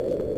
you